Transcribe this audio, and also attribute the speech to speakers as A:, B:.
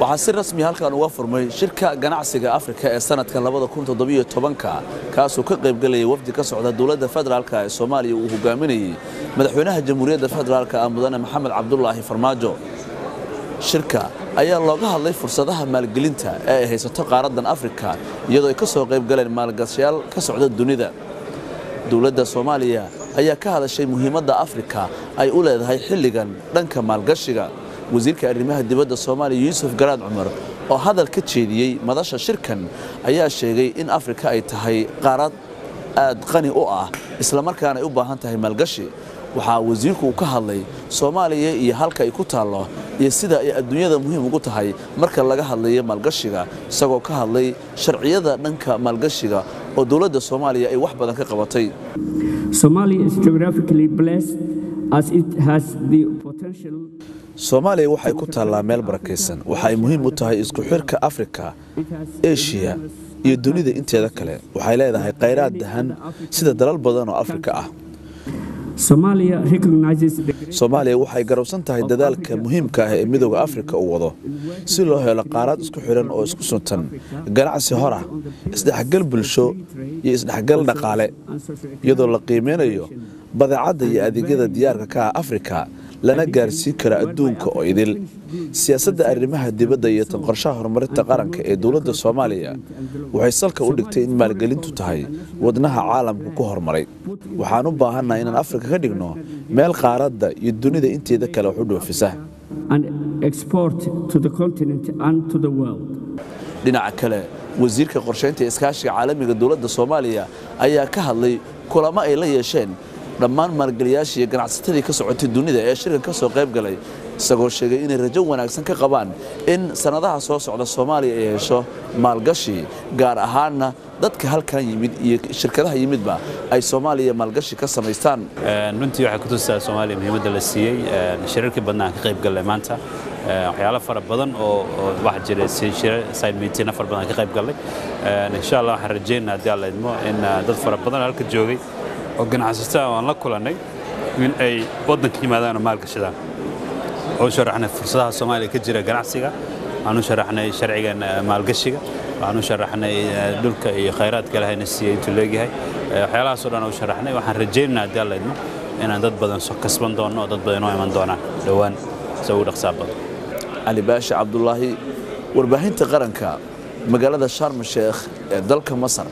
A: waxaa si rasmi halkan uga furmay shirka ganacsiga afrika ee sanadkan ka kaasuu ka qaybgelayay wafdi ka socda dowladda federaalk ee soomaaliya uu hogaaminayey madaxweynaha jamhuuriyadda federaalk ah mudane maxamed cabdulaahi farmaajo. Shirka ayaa looga hadlay fursadaha maalgelinta ee ay haysato qaaraddan afrika iyadoo ay ka soo qaybgaleen maalgashayaal ka socda dunida. Dowladda soomaaliya ayaa ka hadashay muhiimadda afrika ay u leedahay xilligan dhanka maalgashiga wasiirka arrimaha dibadda soomaaliya yuusuf garaad cumar oo hadal ka jeediyey madasha shirkan ayaa sheegay in afrika ay tahay qaarad aad qani u ah islamarkaana ay u baahan tahay maalgashi. Waxaa wasiirku uu ka hadlay soomaaliya iyo halka ay ku taallo iyo sida ay adduunyada muhiim ugu tahay marka laga hadlayo maalgashiga isagoo ka hadlay sharciyada dhanka maalgashiga oo dowladda soomaaliya ay wax badan ka qabatay soomaaliya waxay ku taallaa meel barakaysan. Waxa ay muhiim u tahay isku xirka afrika eshiya iyo dunida inteeda kale. Waxay leedahay khayraad dahan sida dalal badan oo afrika ah. Soomaaliya waxay garowsan tahay dadaalka muhiimka ah ee midooda afrika uu wado. Si loo helo qaarad isku xidhan oo isku suntan ganacsi hor ah isdhexgal bulsho iyo isdhexgal dhaqaale iyadoo la qiimeynayo badeecadda iyo adeegyada diyaarka ka ah afrika lana gaarsiin kara adduunka oo idil. Siyaasadda arrimaha dibadda iyo tan qorshaha horumarinta qaranka ee dowladda soomaaliya waxay salka u dhigtay in maalgelintu tahay wadnaha caalamku ku horumaray waxaan u baahannahay inaan afrika ka dhigno meel qaaradda iyo dunida inteeda kale wax u dhoofisa dhinaca kale wasiirka qorshaynta iskaashiga caalamiga dowladda soomaaliya ayaa ka hadlay kulamo ay la yeesheen dhammaan maalgeliyaashii ganacsatadii ka socotay dunida ee shirkan ka soo qayb galay isagoo sheegay inay rajo wanaagsan ka qabaan in sannadaha soo socda soomaaliya ay hesho maalgashi gaar ahaanna dadka halkan yimid iyo shirkadaha yimidba ay soomaaliya maalgashi ka samaystaan.
B: Runtii waxay ku tusaa soomaaliya muhiimadda la siiyey shirarkii badnaan ka qayb gallay maanta. Waxyaalo fara badan oo waxa jira meeting fara badan ka qayb gallay insha allah waxaan rajeynaa haddii alla idmo in dad fara badan halka joogay oo ganacsatada aan la kulannay in ay waddanka yimaadaan oo maalgashadaan oo sharaxnay fursadaha soomaaliya ka jira ganacsiga waxaan u sharaxnay sharcigan maalgashiga waxaan u sharaxnay dhulka iyo khayraadka ilahayna siiyey intuu leegyahay waxyaalahaasoo dhan u sharaxnay waxaan rajaynaynaa haddii alla idmo inaan dad badan soo kasban doonno oo dad badan inoo iman doonaan. Dhowaan se ugu dhaqsaa badan.
A: Cali baashi cabdulaahi warbaahinta qaranka magaalada sharm sheekh ee dalka masar